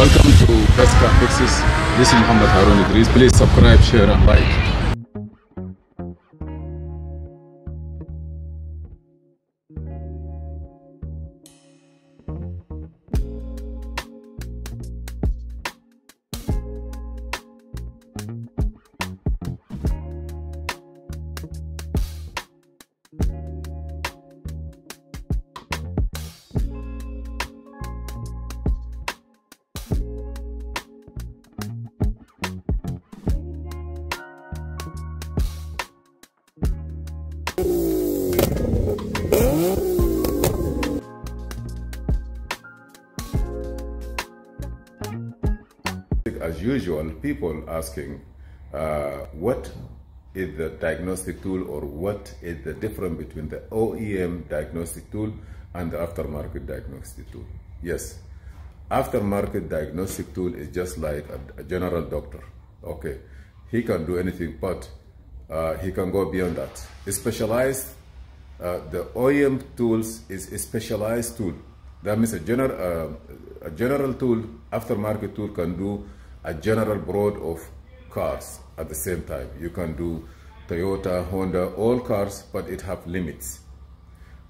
Welcome to Best Fixes. This is Muhammad Harun Idris. Please subscribe, share, and like. Usual, people asking uh, what is the diagnostic tool or what is the difference between the OEM diagnostic tool and the aftermarket diagnostic tool. Yes, aftermarket diagnostic tool is just like a, a general doctor. Okay, he can do anything, but uh, he can go beyond that. It's Specialized, uh, the OEM tools is a specialized tool. That means a general, uh, a general tool, aftermarket tool can do a general broad of cars at the same time. You can do Toyota, Honda, all cars, but it have limits.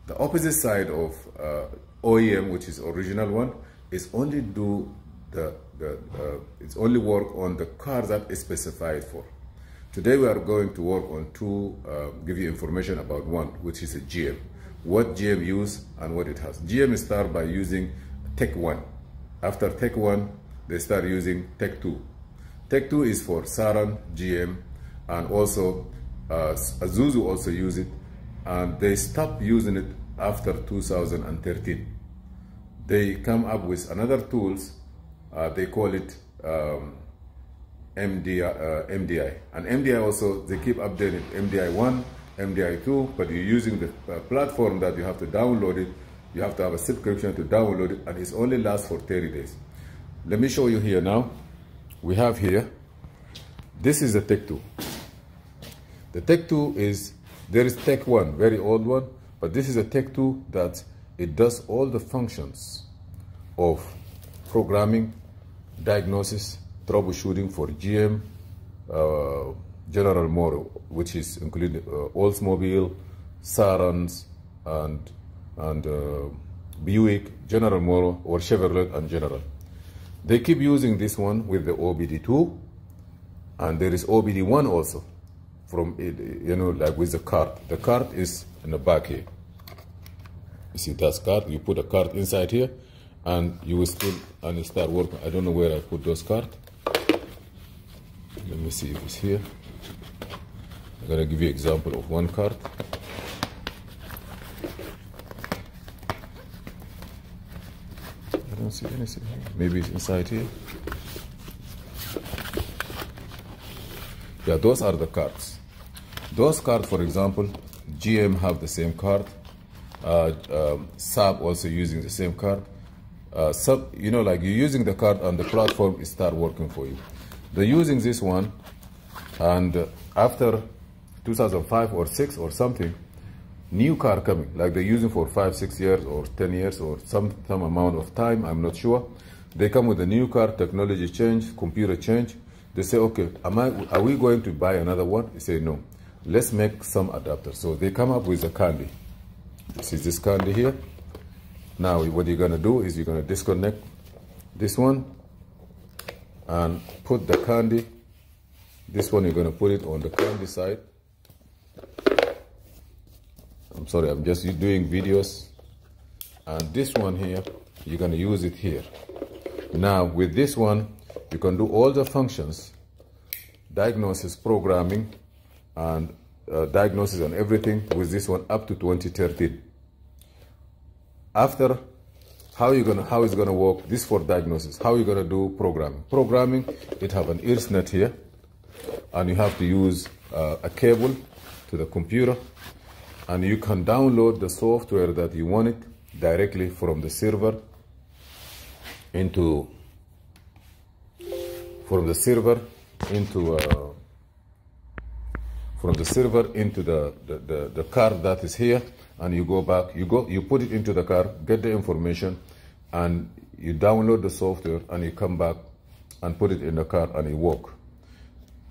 The opposite side of uh, OEM, which is original one, is only do the, the uh, it's only work on the car that is specified for. Today we are going to work on two, uh, give you information about one, which is a GM. What GM use and what it has. GM start by using Tech 1. After Tech 1, they start using Tech 2. Tech 2 is for Saran, GM, and also uh, Isuzu also use it, and they stopped using it after 2013. They come up with another tools, uh, they call it um, MDI, uh, MDI. And MDI also, they keep updating MDI 1, MDI 2, but you're using the uh, platform that you have to download it, you have to have a subscription to download it, and it only lasts for 30 days. Let me show you here now. We have here, this is a Tech 2. The Tech 2 is, there is Tech 1, very old one, but this is a Tech 2 that it does all the functions of programming, diagnosis, troubleshooting for GM, uh, General Motor, which is including uh, Oldsmobile, Sarans, and and uh, Buick, General Motor, or Chevrolet and General. They keep using this one with the OBD2, and there is OBD1 also, from you know, like with the card. The card is in the back here. You see that's card. You put a card inside here, and you will still and it start working. I don't know where I put those cards. Let me see if it's here. I'm gonna give you example of one card. Don't see anything. Maybe it's inside here. Yeah, those are the cards. Those cards, for example, GM have the same card. Uh, um, Saab also using the same card. Uh, sub, you know, like you're using the card and the platform start working for you. They're using this one, and after 2005 or 6 or something, new car coming, like they're using for 5, 6 years or 10 years or some, some amount of time, I'm not sure. They come with a new car, technology change, computer change. They say, okay, am I, are we going to buy another one? They say, no. Let's make some adapters. So they come up with a CANdi. This is this CANdi here. Now what you're gonna do is you're gonna disconnect this one and put the CANdi. This one you're gonna put it on the CANdi side. I'm sorry, I'm just doing videos. And this one here, you're gonna use it here. Now with this one, you can do all the functions, diagnosis, programming, and uh, diagnosis and everything with this one up to 2013 after how you gonna how it's gonna work this for diagnosis how you gonna do programming programming it have an Ethernet here and you have to use uh, a cable to the computer and you can download the software that you want it directly from the server into from the server into uh, from the server into the, the, the, the that is here and you go back you go you put it into the car get the information and you download the software and you come back and put it in the car and it work.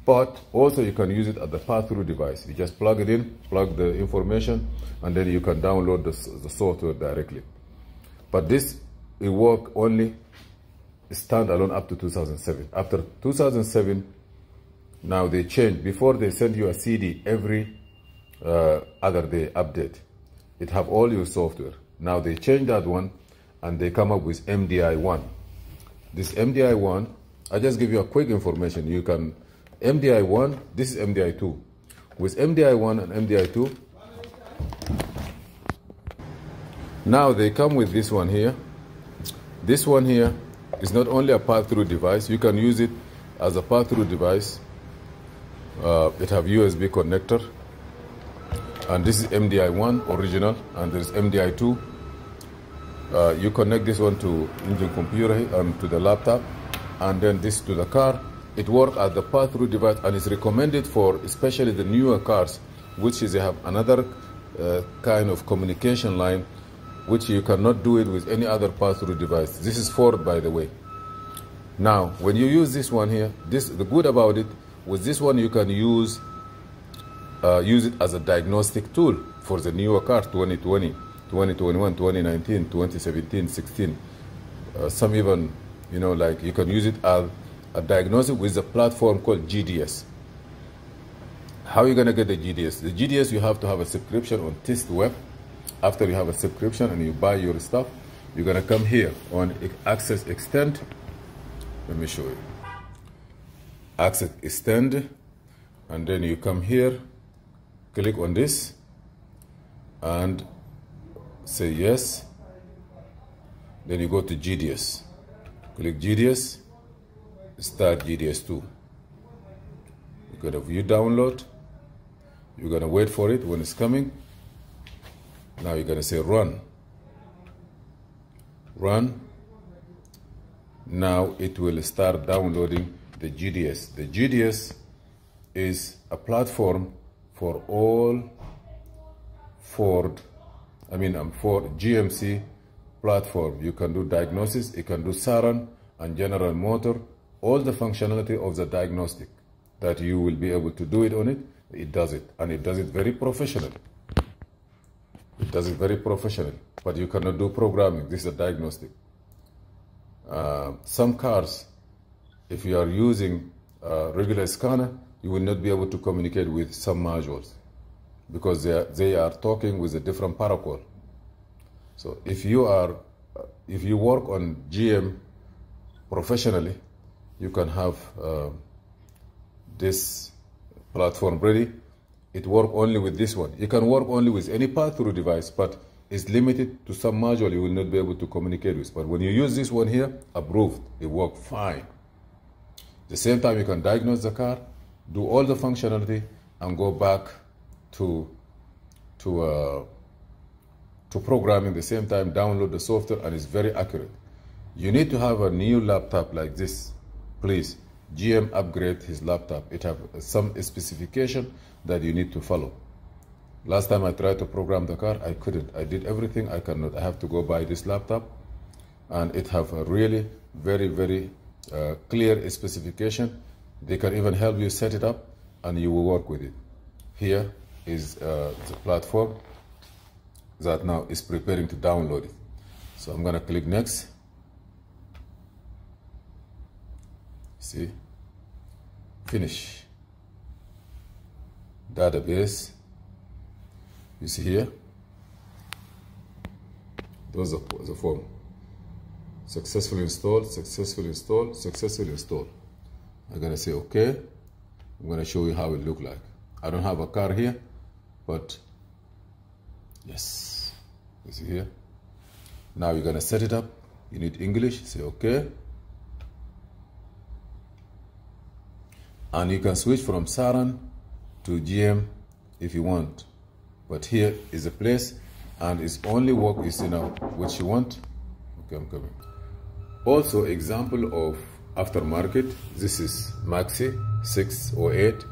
But also you can use it at the pass-through device. You just plug it in, plug the information, and then you can download the, the software directly. But this will work only standalone up to 2007. After 2007, now they change. Before they send you a CD every uh, other day update. It have all your software. Now they change that one and they come up with MDI1. This MDI1, I just give you a quick information. You can, MDI1, this is MDI2. With MDI1 and MDI2, now they come with this one here. This one here is not only a pass-through device, you can use it as a pass-through device. Uh, it have USB connector. And this is MDI1 original, and there's MDI2. Uh, you connect this one to engine computer and to the laptop, and then this to the car. It works as the pass-through device, and is recommended for especially the newer cars, which is have another uh, kind of communication line which you cannot do it with any other pass-through device. This is Ford, by the way. Now, when you use this one here, this the good about it, with this one you can use uh, use it as a diagnostic tool for the newer cars 2020, 2021, 2019, 2017, 16. Uh, some even, you know, like you can use it as a diagnostic with a platform called GDS. How are you going to get the GDS? The GDS, you have to have a subscription on TIS2Web after you have a subscription and you buy your stuff, you're gonna come here on access extend. Let me show you. Access extend, and then you come here, click on this, and say yes. Then you go to GDS. Click GDS, start GDS2. You're gonna view download. You're gonna wait for it when it's coming. Now you're going to say run. Run. Now it will start downloading the GDS. The GDS is a platform for all Ford, I mean um, Ford GMC platform. You can do diagnosis, you can do Saran and General Motor, all the functionality of the diagnostic that you will be able to do it on it, it does it. And it does it very professional. It does it very professional, but you cannot do programming. This is a diagnostic. Uh, some cars, if you are using a regular scanner, you will not be able to communicate with some modules because they are, they are talking with a different protocol. So if you are, if you work on GM professionally, you can have uh, this platform ready it work only with this one. You can work only with any pass-through device, but it's limited to some module you will not be able to communicate with. But when you use this one here, approved, it work fine. The same time you can diagnose the car, do all the functionality, and go back to to uh, to programming. The same time, download the software, and it's very accurate. You need to have a new laptop like this, please. GM upgrade his laptop. It have some specification that you need to follow. Last time I tried to program the car, I couldn't. I did everything I cannot. I have to go buy this laptop and it have a really very, very uh, clear specification. They can even help you set it up and you will work with it. Here is uh, the platform that now is preparing to download it. So I'm gonna click next. See, finish. Database you see here? Those are the form. Successfully installed successfully installed successfully installed. I'm gonna say okay. I'm gonna show you how it look like. I don't have a car here but yes. You see here? Now you're gonna set it up. You need English say okay and you can switch from Saran to GM if you want. But here is a place and it's only work is know what you want. Okay, I'm coming. Also example of aftermarket. This is Maxi 608.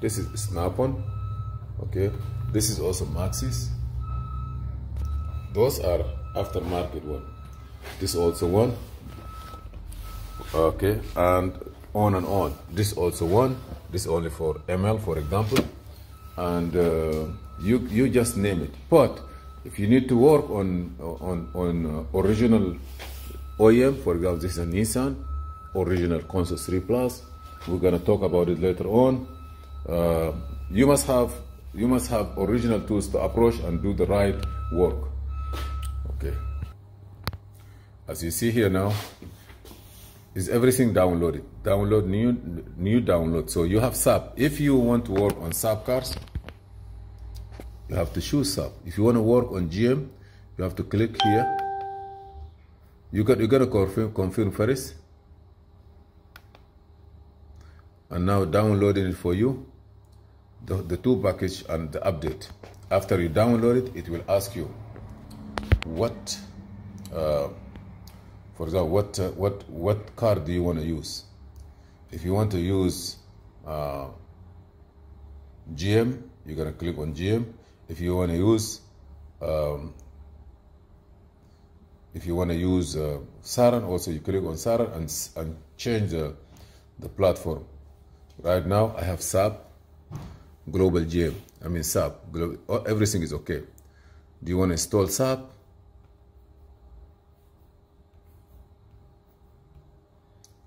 This is Snap-on. Okay. This is also Maxis. Those are aftermarket one. This also one. Okay, and on and on. This also one. This only for ML, for example, and uh, you you just name it. But if you need to work on on on uh, original OEM, for example, this is a Nissan original Consult 3 Plus. We're gonna talk about it later on. Uh, you must have you must have original tools to approach and do the right work. Okay. As you see here now, is everything downloaded. Download new new download. So you have Saab. If you want to work on Saab cars, you have to choose Saab. If you want to work on GM, you have to click here. You got you gotta confirm confirm first. And now downloading it for you. The, the two package and the update. After you download it, it will ask you what uh, for example, what uh, what what car do you want to use? If you want to use uh, GM, you're gonna click on GM. If you want to use um, if you want to use uh, also you click on Saran and and change the the platform. Right now, I have Saab Global GM. I mean Saab. Global, everything is okay. Do you want to install Saab?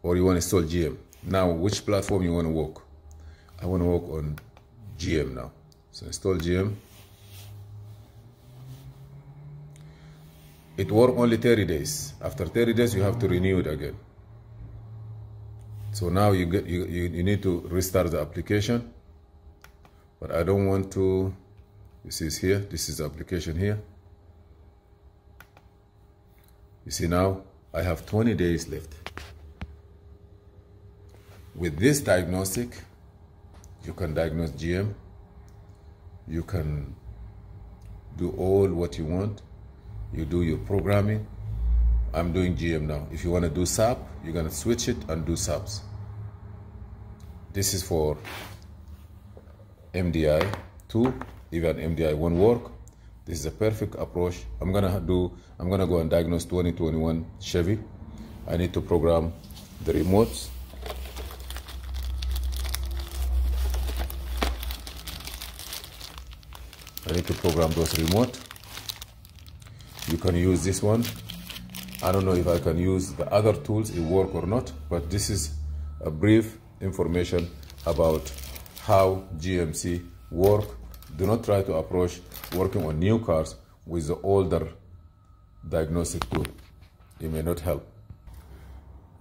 Or you want to install GM. Now, which platform you want to work? I want to work on GM now. So install GM. It work only 30 days. After 30 days, you have to renew it again. So now you get you, you, you need to restart the application. But I don't want to, this is here, this is the application here. You see now, I have 20 days left. With this diagnostic, you can diagnose GM. You can do all what you want. You do your programming. I'm doing GM now. If you want to do Saab, you're going to switch it and do Saabs. This is for MDI 2, even MDI 1 work. This is a perfect approach. I'm going to do, I'm going to go and diagnose 2021 Chevy. I need to program the remotes I need to program those remote. You can use this one. I don't know if I can use the other tools, it work or not, but this is a brief information about how GMC work. Do not try to approach working on new cars with the older diagnostic tool. It may not help.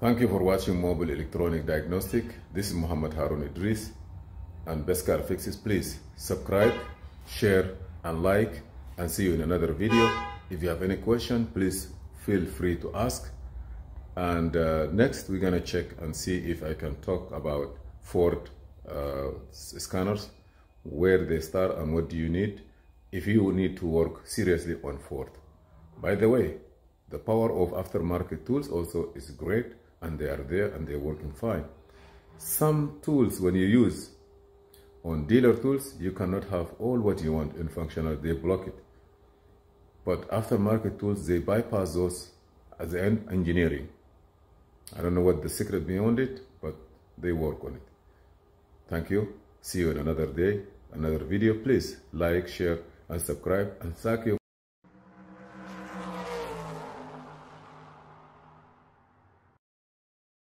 Thank you for watching Mobile Electronic Diagnostic. This is Muhammad Harun Idris and Best Car Fixes. Please subscribe, share and like and see you in another video. If you have any question, please feel free to ask. And uh, next we're gonna check and see if I can talk about Ford uh, scanners, where they start and what do you need if you need to work seriously on Ford. By the way, the power of aftermarket tools also is great and they are there and they're working fine. Some tools when you use on dealer tools, you cannot have all what you want in functional, they block it. But aftermarket tools, they bypass those as end engineering. I don't know what the secret beyond it, but they work on it. Thank you. See you in another day, another video. Please like, share, and subscribe. And thank you.